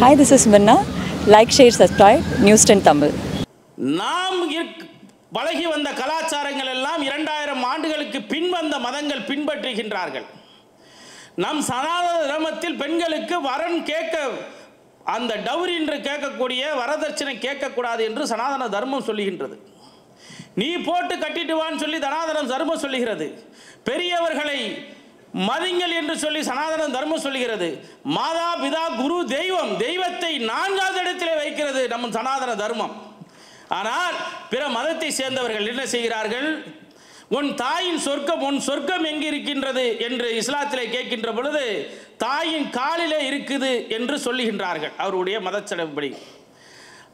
Hi this is Minna like share subscribe news ten Tamil நாம் பழகி வந்த கலாச்சாரங்கள் எல்லாம் இரண்டாயிரம் ஆண்டுகளுக்கு பின்வந்த மதங்கள் பின்பற்றுகின்றார்கள். நம் சனாதன தர்மத்தில் பெண்களுக்கு வரன் கேட்க அந்த டவுரி என்று கேட்கக்கூடிய வரதட்சணை கேட்கக்கூடாது என்று சனாதன தர்மம் சொல்லுகின்றது. நீ போட்டு கட்டிட்டு வான்னு சொல்லி சனாதன தர்மம் சொல்லுகிறது. பெரியவர்களை மதிங்கள் என்று சொல்லி சனாதன தர்மம் சொல்லுகிறது. மாதா பிதா குரு தெய்வம் தெய்வத்தை நான்காவது இடத்திலே வைக்கிறது நம்ம சனாதன தர்மம். ஆனால் பிற மதத்தை சேர்ந்தவர்கள் என்ன செய்கிறார்கள்? உன் தாயின் சொர்க்கம் உன் சொர்க்கம் எங்கு இருக்கின்றது என்று இஸ்லாத்திலே கேட்கின்ற பொழுது தாயின் காலிலே இருக்குது என்று சொல்லுகின்றார்கள் அவருடைய மதச்சடப்படி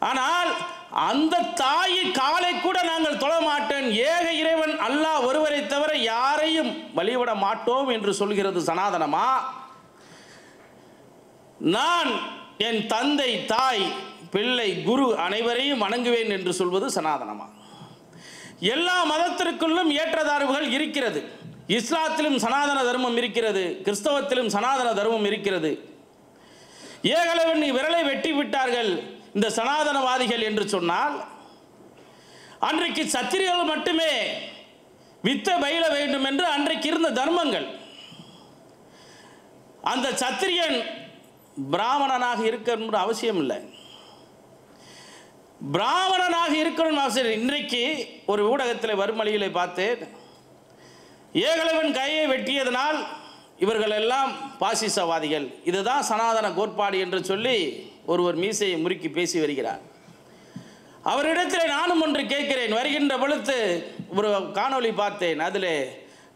ஆனால் அந்த தாயின் காலை கூட நாங்கள் தொழ மாட்டேன் ஏக இறைவன் அல்லாஹ் ஒருவரை தவிர யாரையும் வழிவிட மாட்டோம் என்று சொல்கிறது சனாதனமா? நான் என் தந்தை தாய் பிள்ளை குரு அனைவரையும் வணங்குவேன் என்று சொல்வது சனாதனமா? எல்லா மதத்திற்குள்ளும் ஏற்றதார்வுகள் இருக்கிறது. இஸ்லாத்திலும் சனாதன தர்மம் இருக்கிறது. கிறிஸ்தவத்திலும் சனாதன தர்மம் இருக்கிறது. ஏகலவன் விரலை வெட்டி விட்டார்கள். இந்த சனாதனவாதிகள் என்று சொன்னால் அன்றைக்கு சத்திரியர்கள் மட்டுமே வித்த பயில வேண்டும் என்று அன்றைக்கு இருந்த தர்மங்கள். அந்த சத்திரியன் பிராமணனாக இருக்கணும்னு அவசியம் இல்லை. பிராமணனாக இருக்கணும் அவசியம் இன்றைக்கு ஒரு ஊடகத்தில் வறுமொழிகளை பார்த்தேன் ஏகலவன் கையை வெட்டியதனால் இவர்கள் எல்லாம் பாசிசவாதிகள். இதுதான் சனாதன கோட்பாடு என்று சொல்லி ஒருவர் மீசையை முறுக்கி பேசி வருகிறார். அவரிடத்தில் நானும் ஒன்று கேட்கிறேன். வருகின்ற பொழுது ஒரு காணொளி பார்த்தேன். அதில்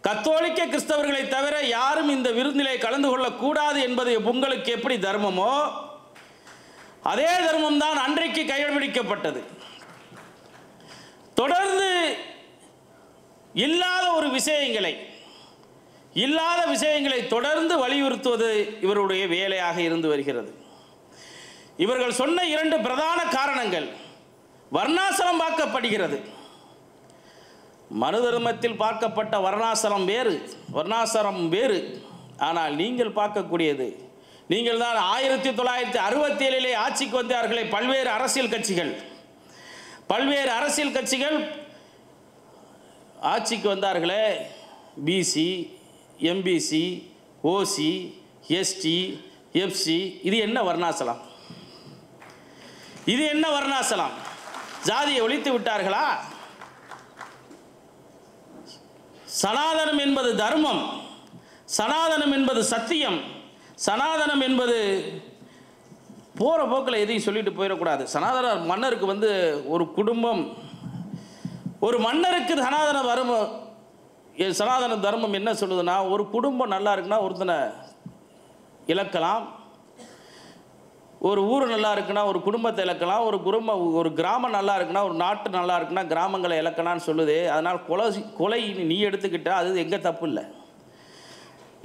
கத்தோலிக்க கிறிஸ்தவர்களை தவிர யாரும் இந்த விருந்திலே கலந்து கொள்ளக்கூடாது என்பது உங்களுக்கு எப்படி தர்மமோ? அதே தர்மம் தான் அன்றைக்கு கடைபிடிக்கப்பட்டது தொடர்ந்து இல்லாத ஒரு விஷயங்களை இல்லாத விஷயங்களை தொடர்ந்து வலியுறுத்துவது இவருடைய வேலையாக இருந்து வருகிறது. இவர்கள் சொன்ன இரண்டு பிரதான காரணங்கள் வர்ணாசலம் பார்க்கப்படுகிறது. மனு தர்மத்தில் பார்க்கப்பட்ட வர்ணாசிரம் வேறு வர்ணாசிரம் வேறு. ஆனால் நீங்கள் பார்க்கக்கூடியது நீங்கள் தான் ஆயிரத்தி தொள்ளாயிரத்தி அறுபத்தி ஏழிலே ஆட்சிக்கு வந்தார்களே பல்வேறு அரசியல் கட்சிகள். பல்வேறு அரசியல் கட்சிகள் ஆட்சிக்கு வந்தார்களே BC MBC OC ST FC இது என்ன வர்ணாசலம்? இது என்ன வர்ணாசலம்? ஜாதியை ஒழித்து விட்டார்களா? சனாதனம் என்பது தர்மம் சனாதனம் என்பது சத்தியம் சனாதனம் என்பது போகிற போக்கில் எதையும் சொல்லிட்டு போயிடக்கூடாது. சனாதன மன்னருக்கு வந்து ஒரு குடும்பம் ஒரு மன்னருக்கு சனாதன தர்மம் எ- சனாதன தர்மம் என்ன சொல்லுதுன்னா ஒரு குடும்பம் நல்லா இருக்குன்னா ஒருத்தனை இழக்கலாம் ஒரு ஊர் நல்லா இருக்குன்னா ஒரு குடும்பத்தை இழக்கலாம் ஒரு குடும்பம் ஒரு கிராமம் நல்லா இருக்குன்னா ஒரு நாட்டு நல்லா இருக்குன்னா கிராமங்களை இழக்கலாம்னு சொல்லுது. அதனால் கொலை கொலை நீ எடுத்துக்கிட்டால் அது எங்கே தப்பு இல்லை.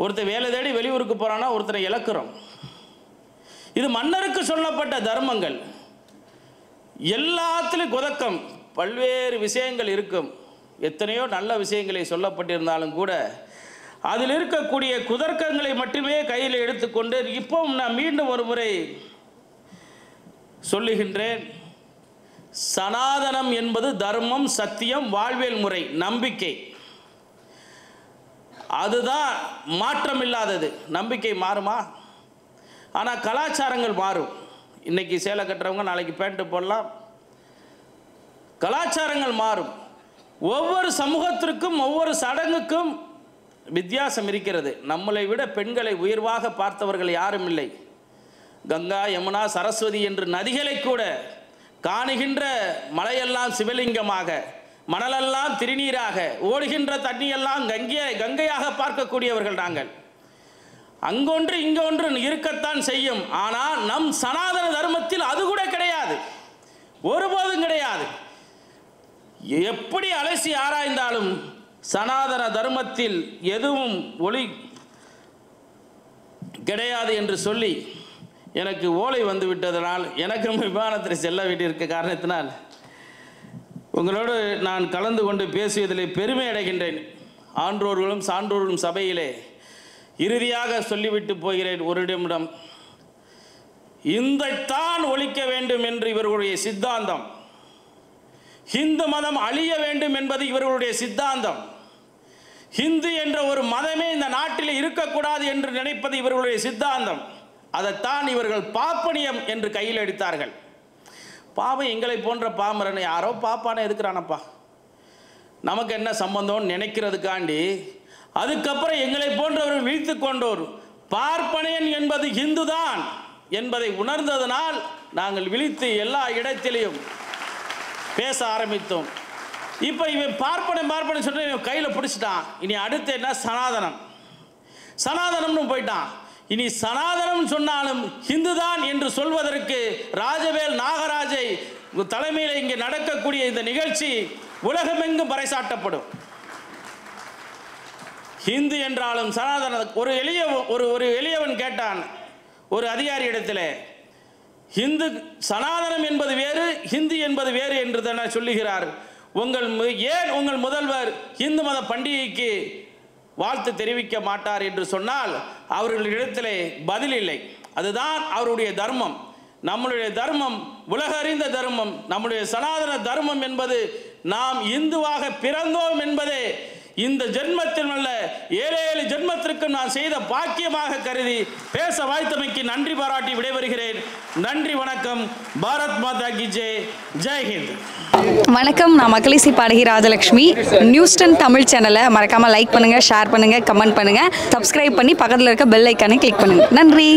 ஒருத்தன் வேலை தேடி வெளியூருக்கு போகிறான்னா ஒருத்தனை இழக்கிறோம். இது மன்னருக்கு சொல்லப்பட்ட தர்மங்கள். எல்லாத்திலும் குதக்கம். பல்வேறு விஷயங்கள் இருக்கும். எத்தனையோ நல்ல விஷயங்களை சொல்லப்பட்டிருந்தாலும் கூட அதில் இருக்கக்கூடிய குதர்க்கங்களை மட்டுமே கையில் எடுத்துக்கொண்டு இப்போ நான் மீண்டும் ஒரு முறை சொல்லுகின்றேன். சனாதனம் என்பது தர்மம் சத்தியம் வாழ்வியல் முறை நம்பிக்கை. அதுதான் மாற்றம் இல்லாதது. நம்பிக்கை மாறுமா? ஆனால் கலாச்சாரங்கள் மாறும். இன்னைக்கு சேலை கட்டுறவங்க நாளைக்கு பேண்ட்டு போடலாம். கலாச்சாரங்கள் மாறும். ஒவ்வொரு சமூகத்திற்கும் ஒவ்வொரு சடங்குக்கும் வித்தியாசம் இருக்கிறது. நம்மளை விட பெண்களை உயர்வாக பார்த்தவர்கள் யாரும் இல்லை. கங்கா யமுனா சரஸ்வதி என்று நதிகளை கூட காணுகின்ற மலையெல்லாம் சிவலிங்கமாக மணலெல்லாம் திருநீராக ஓடுகின்ற தண்ணியெல்லாம் கங்கையை கங்கையாக பார்க்கக்கூடியவர்கள் நாங்கள். அங்கொன்று இங்கொன்று இருக்கத்தான் செய்யும். ஆனால் நம் சனாதன தர்மத்தில் அது கூட கிடையாது. ஒருபோதும் கிடையாது. எப்படி அலசி ஆராய்ந்தாலும் சனாதன தர்மத்தில் எதுவும் ஒளி கிடையாது என்று சொல்லி எனக்கு ஓலை வந்து விட்டதனால் எனக்கும் விமானத்தில் செல்ல வேண்டியிருக்க காரணத்தினால் உங்களோடு நான் கலந்து கொண்டு பேசியதிலே பெருமை அடைகின்றேன். ஆன்றோர்களும் சான்றோர்களும் சபையிலே இறுதியாக சொல்லிவிட்டு போகிறேன் ஒரு நிமிடம். இந்தைத்தான் ஒழிக்க வேண்டும் என்று இவர்களுடைய சித்தாந்தம். ஹிந்து மதம் அழிய வேண்டும் என்பது இவர்களுடைய சித்தாந்தம். ஹிந்து என்ற ஒரு மதமே இந்த நாட்டில் இருக்கக்கூடாது என்று நினைப்பது இவர்களுடைய சித்தாந்தம். அதைத்தான் இவர்கள் பாப்பனியம் என்று கையில் எடுத்தார்கள். பாவம் எங்களை போன்ற பாமரன் யாரோ பாப்பானே எதுக்குறானப்பா? நமக்கு என்ன சம்பந்தம்னு நினைக்கிறதுக்காண்டி அதுக்கப்புறம் எங்களை போன்றவர்கள் விழித்து கொண்டோர் பார்ப்பனையன் என்பது ஹிந்து தான் என்பதை உணர்ந்ததனால் நாங்கள் விழித்து எல்லா இடத்திலையும் பேச ஆரம்பித்தோம். இப்போ இவன் பார்ப்பனை பார்ப்பனை சொல்லிட்டு இவன் கையில் பிடிச்சிட்டான். இனி அடுத்து என்ன? சனாதனம். சனாதனம்னு போயிட்டான். இனி சனாதனம் சொன்னாலும் ஹிந்துதான் என்று சொல்வதற்கு ராஜவேல் நாகராஜை தலைமையில் இங்கே நடக்கக்கூடிய இந்த நிகழ்ச்சி உலகமெங்கும் பறைசாட்டப்படும் ஹிந்து என்றாலும் சனாதன ஒரு எளிய ஒரு ஒரு எளியவன் கேட்டான் ஒரு அதிகாரி இடத்துல ஹிந்து சனாதனம் என்பது வேறு ஹிந்து என்பது வேறு என்று தானே சொல்லுகிறார். உங்கள் ஏன் உங்கள் முதல்வர் இந்து மத பண்டிகைக்கு வாழ்த்து தெரிவிக்க மாட்டார்? என்று சொன்னால் அவர்களிடத்திலே பதில் இல்லை. அதுதான் அவருடைய தர்மம். நம்மளுடைய தர்மம் உலகறிந்த தர்மம் நம்முடைய சனாதன தர்மம் என்பது நாம் இந்துவாக பிறந்தோம் என்பதே இந்த ஜென்மத்தில் அல்ல ஏழு ஏழு ஜென்மத்திற்கு நான் செய்த பாக்கியமாக கருதி பேச வாய்த்தமைக்கு நன்றி பாராட்டி விடைபெறுகிறேன். நன்றி வணக்கம். பாரத் மாதா கி ஜெய் ஜெய்ஹிந்த் வணக்கம் நான் மக்களிசி பாடகி ராஜலக்ஷ்மி. நியூஸ்டன் தமிழ் சேனலை மறக்காமல் லைக் பண்ணுங்கள் ஷேர் பண்ணுங்கள் கமெண்ட் பண்ணுங்கள் சப்ஸ்கிரைப் பண்ணி பக்கத்தில் இருக்க பெல் ஐக்கானை கிளிக் பண்ணுங்கள் நன்றி.